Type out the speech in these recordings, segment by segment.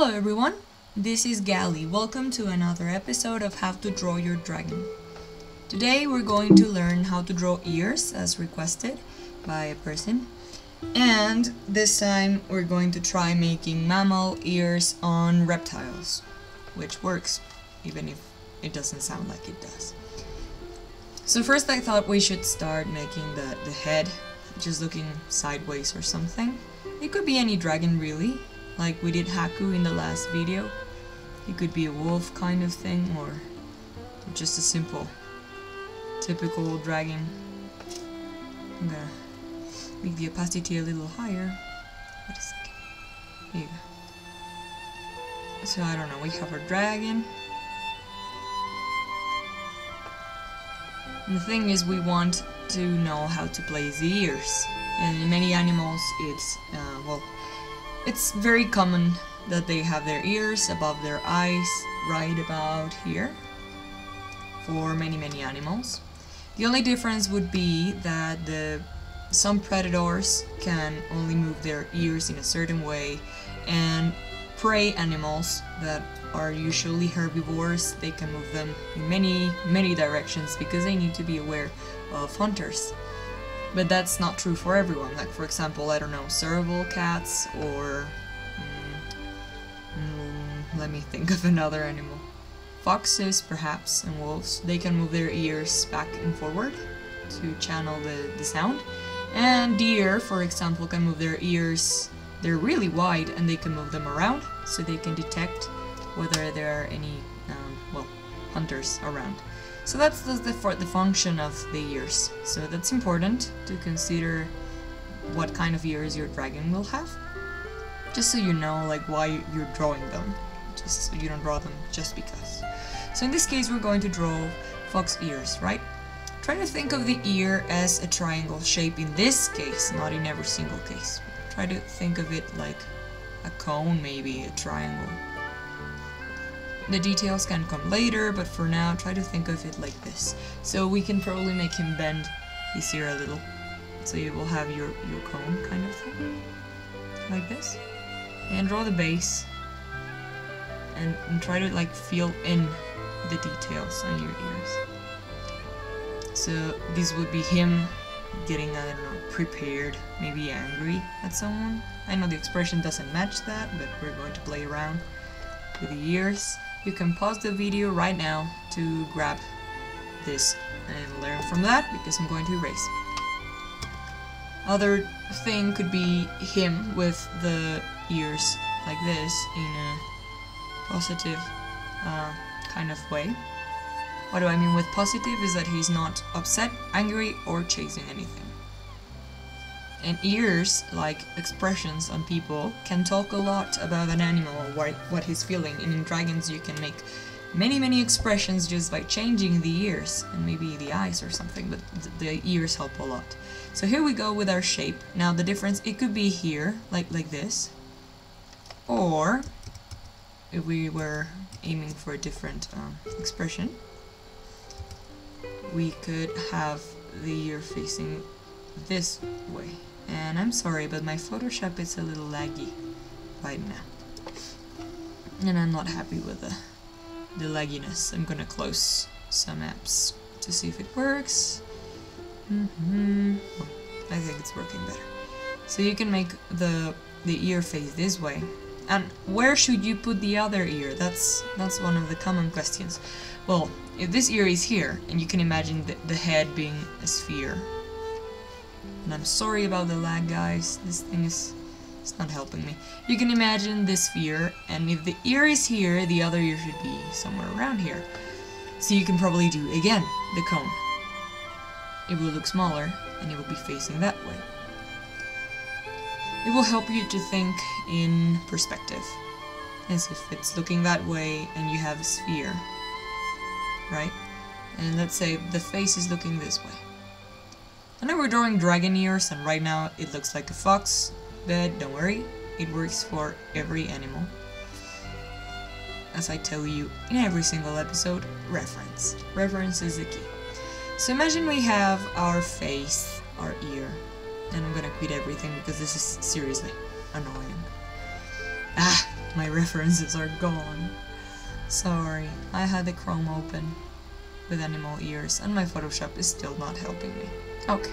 Hello everyone, this is Gally. Welcome to another episode of How to Draw Your Dragon. Today we're going to learn how to draw ears as requested by a person. And this time we're going to try making mammal ears on reptiles, which works even if it doesn't sound like it does. So first I thought we should start making the, the head just looking sideways or something. It could be any dragon really, like we did Haku in the last video. He could be a wolf kind of thing, or just a simple, typical dragon. I'm gonna make the opacity a little higher. Wait a second. Here. So I don't know, we have our dragon. The thing is, we want to know how to place the ears. And in many animals, it's, uh, well, it's very common that they have their ears above their eyes, right about here, for many, many animals. The only difference would be that the some predators can only move their ears in a certain way, and prey animals that are usually herbivores, they can move them in many, many directions because they need to be aware of hunters. But that's not true for everyone. Like, for example, I don't know, serval cats or. Mm, mm, let me think of another animal. Foxes, perhaps, and wolves, they can move their ears back and forward to channel the, the sound. And deer, for example, can move their ears, they're really wide and they can move them around so they can detect whether there are any, um, well, hunters around. So that's the, the, the function of the ears. So that's important to consider what kind of ears your dragon will have. Just so you know like why you're drawing them. Just so you don't draw them just because. So in this case we're going to draw fox ears, right? Try to think of the ear as a triangle shape in this case, not in every single case. Try to think of it like a cone maybe, a triangle. The details can come later, but for now try to think of it like this. So we can probably make him bend his ear a little. So you will have your, your cone kind of thing. Like this. And draw the base. And, and try to like feel in the details on your ears. So this would be him getting, I don't know, prepared, maybe angry at someone. I know the expression doesn't match that, but we're going to play around with the ears. You can pause the video right now to grab this and learn from that because I'm going to erase. Other thing could be him with the ears like this in a positive uh, kind of way. What do I mean with positive is that he's not upset, angry, or chasing anything. And ears, like expressions on people, can talk a lot about an animal or what, he's feeling. And in dragons you can make many, many expressions just by changing the ears and maybe the eyes or something, but the ears help a lot. So here we go with our shape. Now the difference, it could be here, like, like this. Or, if we were aiming for a different um, expression, we could have the ear facing this way. And I'm sorry, but my Photoshop is a little laggy right now. And I'm not happy with the, the lagginess. I'm gonna close some apps to see if it works. Mm -hmm. I think it's working better. So you can make the the ear face this way. And where should you put the other ear? That's that's one of the common questions. Well, if this ear is here, and you can imagine the, the head being a sphere, and I'm sorry about the lag, guys. This thing is it's not helping me. You can imagine this sphere, and if the ear is here, the other ear should be somewhere around here. So you can probably do, again, the cone. It will look smaller, and it will be facing that way. It will help you to think in perspective, as if it's looking that way and you have a sphere, right? And let's say the face is looking this way. I know we're drawing dragon ears and right now it looks like a fox, but don't worry, it works for every animal. As I tell you in every single episode, reference. Reference is the key. So imagine we have our face, our ear, and I'm gonna quit everything because this is seriously annoying. Ah, my references are gone. Sorry, I had the Chrome open with animal ears and my Photoshop is still not helping me. Okay.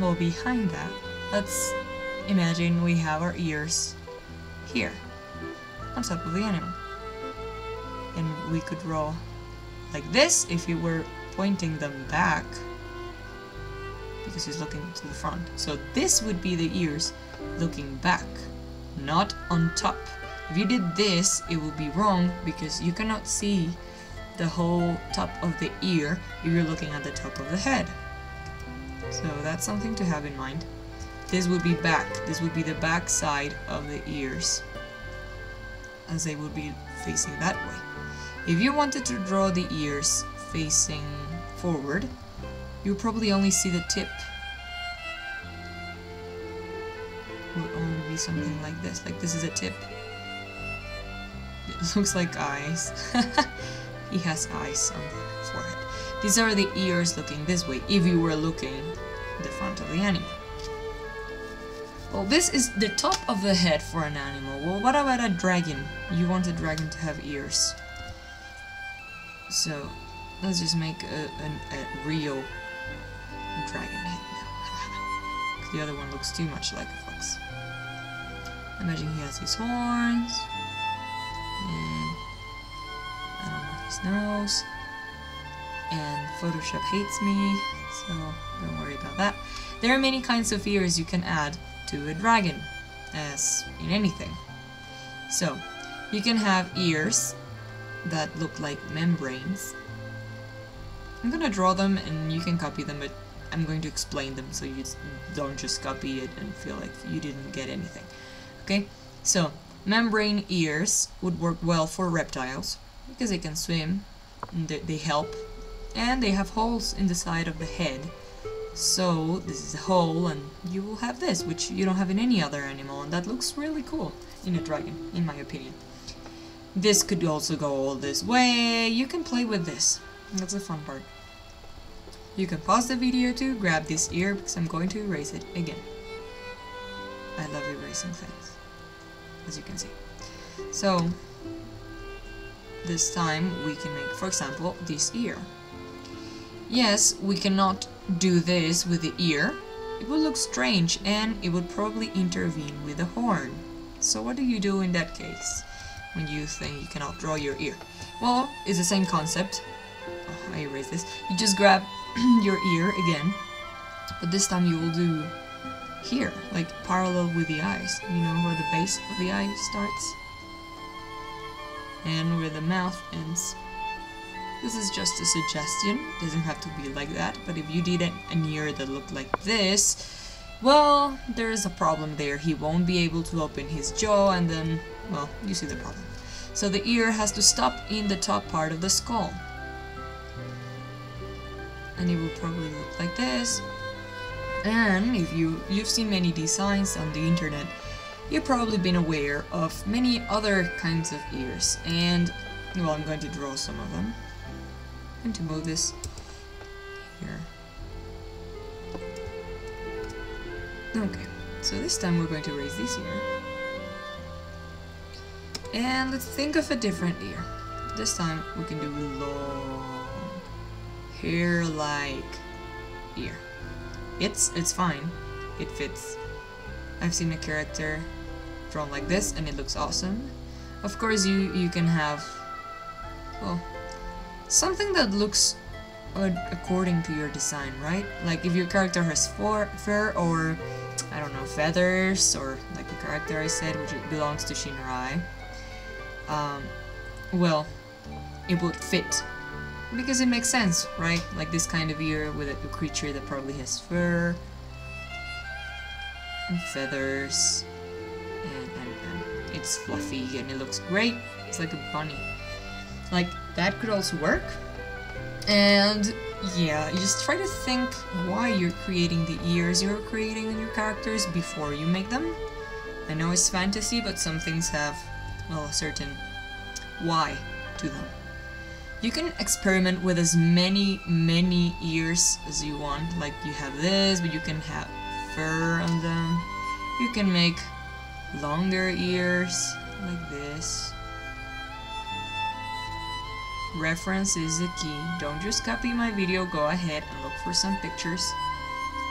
Well, behind that, let's imagine we have our ears here, on top of the animal. And we could draw like this if you were pointing them back because he's looking to the front. So this would be the ears looking back, not on top. If you did this, it would be wrong because you cannot see the whole top of the ear if you're looking at the top of the head. So that's something to have in mind. This would be back. This would be the back side of the ears as they would be facing that way. If you wanted to draw the ears facing forward, you probably only see the tip. Would only be something like this. Like this is a tip. It looks like eyes. he has eyes on the forehead. These are the ears looking this way, if you were looking the front of the animal. Well, this is the top of the head for an animal. Well, what about a dragon? You want a dragon to have ears. So, let's just make a, a, real dragon head now. the other one looks too much like a fox. Imagine he has his horns. And I don't know, his nose. And Photoshop hates me, so don't worry about that. There are many kinds of ears you can add to a dragon, as in anything. So, you can have ears that look like membranes. I'm gonna draw them and you can copy them, but I'm going to explain them so you don't just copy it and feel like you didn't get anything. Okay, so membrane ears would work well for reptiles because they can swim, they, they help, and they have holes in the side of the head. So this is a hole and you will have this, which you don't have in any other animal, and that looks really cool in a dragon, in my opinion. This could also go all this way, you can play with this. That's the fun part. You can pause the video to grab this ear because I'm going to erase it again. I love erasing things, as you can see. So, this time we can make, for example, this ear. Yes, we cannot do this with the ear. It would look strange and it would probably intervene with the horn. So what do you do in that case? When you think you cannot draw your ear? Well, it's the same concept. Oh, I erase this. You just grab your ear again, but this time you will do here, like parallel with the eyes. You know where the base of the eye starts? And where the mouth ends. This is just a suggestion, doesn't have to be like that, but if you did an ear that looked like this, well, there is a problem there. He won't be able to open his jaw and then, well, you see the problem. So the ear has to stop in the top part of the skull. And it will probably look like this. And if you, you've seen many designs on the internet, you've probably been aware of many other kinds of ears. And, well, I'm going to draw some of them going to move this here. Okay, so this time we're going to raise this ear. And let's think of a different ear. This time we can do long, hair-like ear. It's it's fine. It fits. I've seen a character drawn like this and it looks awesome. Of course you, you can have well something that looks according to your design, right? Like if your character has fur, or, I don't know, feathers, or like the character I said, which belongs to Shinrai, um, well, it would fit. Because it makes sense, right? Like this kind of ear with a, a creature that probably has fur, and feathers, and, and, and it's fluffy and it looks great. It's like a bunny. Like, that could also work. And yeah, you just try to think why you're creating the ears you're creating in your characters before you make them. I know it's fantasy, but some things have, well, a certain why to them. You can experiment with as many, many ears as you want. Like, you have this, but you can have fur on them. You can make longer ears, like this. Reference is the key. Don't just copy my video, go ahead and look for some pictures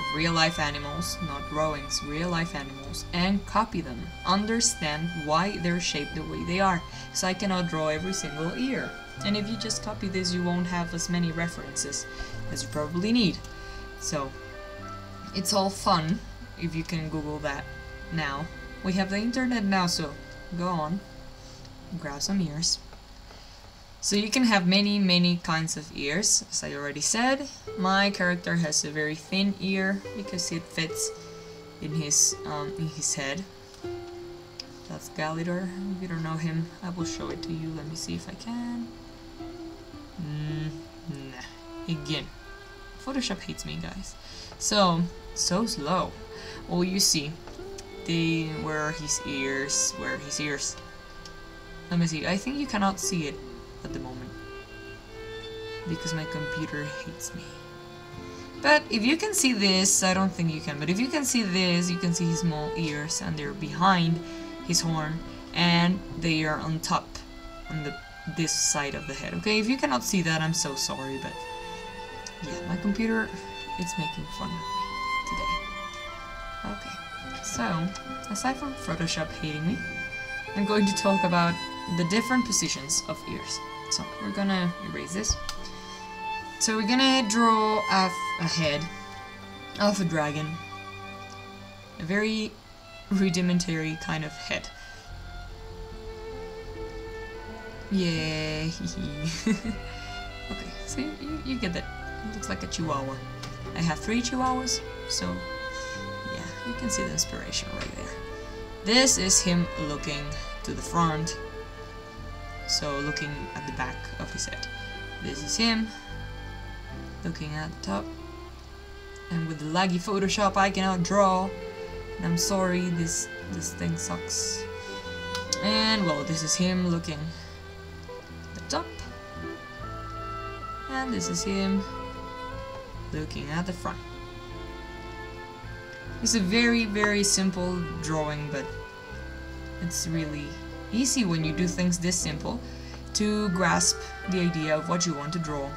of real life animals, not drawings, real life animals, and copy them. Understand why they're shaped the way they are, because I cannot draw every single ear. And if you just copy this, you won't have as many references as you probably need. So, it's all fun if you can Google that now. We have the internet now, so go on, grab some ears. So you can have many, many kinds of ears, as I already said. My character has a very thin ear because it fits in his um, in his head. That's Galidor. If you don't know him, I will show it to you. Let me see if I can. Mm, nah. Again, Photoshop hates me, guys. So, so slow. Well, you see, the where are his ears? Where are his ears? Let me see. I think you cannot see it at the moment because my computer hates me. But if you can see this, I don't think you can, but if you can see this, you can see his small ears and they're behind his horn and they are on top on the this side of the head. Okay, if you cannot see that, I'm so sorry, but yeah, my computer is making fun of me today. Okay, so aside from Photoshop hating me, I'm going to talk about the different positions of ears. So we're gonna erase this. So we're gonna draw a, a head of a dragon. A very rudimentary kind of head. Yeah. okay, so you, you get that. It looks like a chihuahua. I have three chihuahuas, so yeah, you can see the inspiration right there. This is him looking to the front so looking at the back of his head. This is him, looking at the top. And with the laggy Photoshop I cannot draw. And I'm sorry, this, this thing sucks. And well, this is him looking at the top. And this is him looking at the front. It's a very, very simple drawing, but it's really easy when you do things this simple to grasp the idea of what you want to draw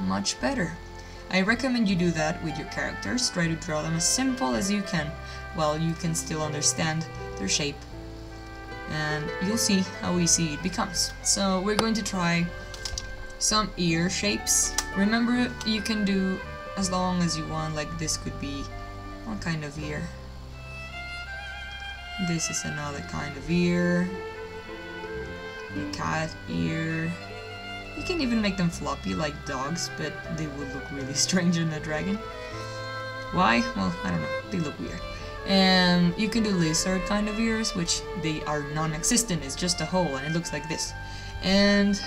much better. I recommend you do that with your characters, try to draw them as simple as you can while you can still understand their shape and you'll see how easy it becomes. So we're going to try some ear shapes. Remember you can do as long as you want, like this could be one kind of ear. This is another kind of ear. A cat ear. You can even make them floppy like dogs, but they would look really strange in a dragon. Why? Well, I don't know. They look weird. And you can do lizard kind of ears, which they are non-existent. It's just a hole, and it looks like this. And,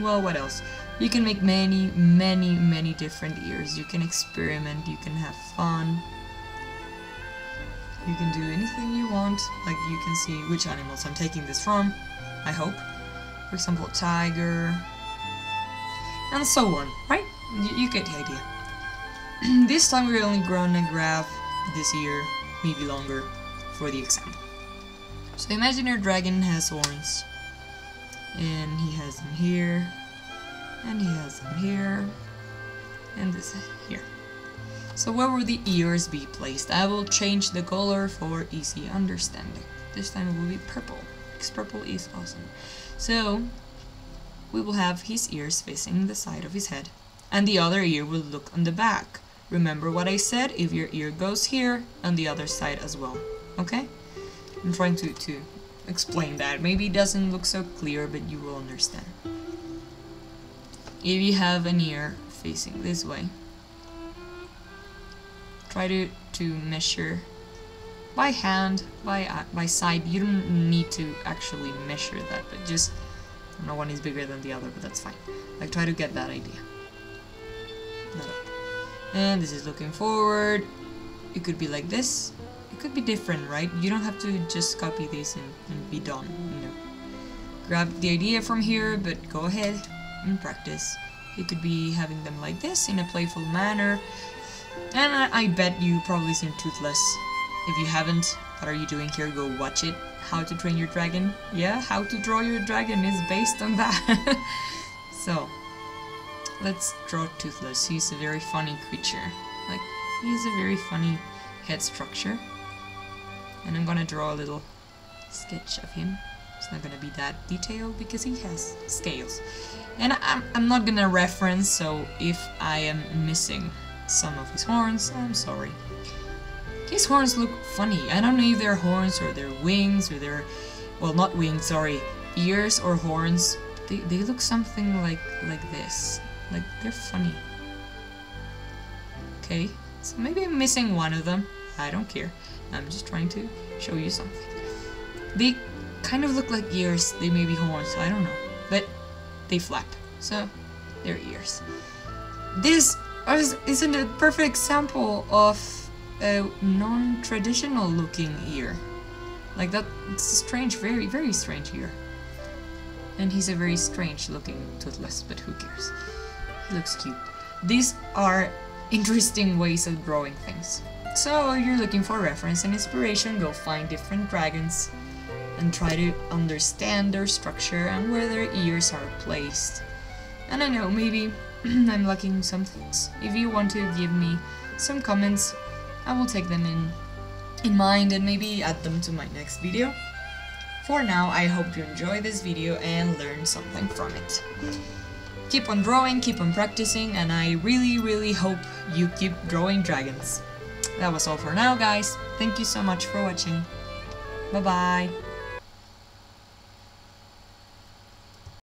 well, what else? You can make many, many, many different ears. You can experiment, you can have fun. You can do anything you want, like you can see which animals I'm taking this from, I hope. For example, tiger, and so on, right? You, you get the idea. this time we're only gonna graph this year, maybe longer, for the example. So imagine your dragon has horns, and he has them here, and he has them here, and this here. So where will the ears be placed? I will change the color for easy understanding. This time it will be purple, because purple is awesome. So, we will have his ears facing the side of his head, and the other ear will look on the back. Remember what I said, if your ear goes here, on the other side as well, okay? I'm trying to, to explain that. Maybe it doesn't look so clear, but you will understand. If you have an ear facing this way, try to, to measure by hand, by, uh, by side. You don't need to actually measure that, but just, no one is bigger than the other, but that's fine. Like, try to get that idea. And this is looking forward. It could be like this. It could be different, right? You don't have to just copy this and, and be done, you know. Grab the idea from here, but go ahead and practice. You could be having them like this in a playful manner. And I, I bet you probably seen Toothless. If you haven't, what are you doing here? Go watch it. How to Train Your Dragon. Yeah, How to Draw Your Dragon is based on that. so, let's draw Toothless. He's a very funny creature. Like, he's a very funny head structure. And I'm gonna draw a little sketch of him. It's not gonna be that detailed because he has scales. And I'm, I'm not gonna reference, so if I am missing some of his horns, I'm sorry. These horns look funny. I don't know if they're horns or they're wings or they're, well, not wings, sorry, ears or horns. They, they look something like like this. Like they're funny. Okay, so maybe I'm missing one of them. I don't care. I'm just trying to show you something. They kind of look like ears. They may be horns. I don't know, but they flap. So they're ears. This isn't a perfect example of a non-traditional looking ear. Like that, it's strange, very, very strange ear. And he's a very strange looking toothless, but who cares? He looks cute. These are interesting ways of drawing things. So you're looking for reference and inspiration, go find different dragons and try to understand their structure and where their ears are placed. And I know, maybe I'm lacking some things. If you want to give me some comments, I will take them in, in mind and maybe add them to my next video. For now, I hope you enjoy this video and learn something from it. Keep on drawing, keep on practicing, and I really, really hope you keep drawing dragons. That was all for now, guys. Thank you so much for watching. Bye-bye.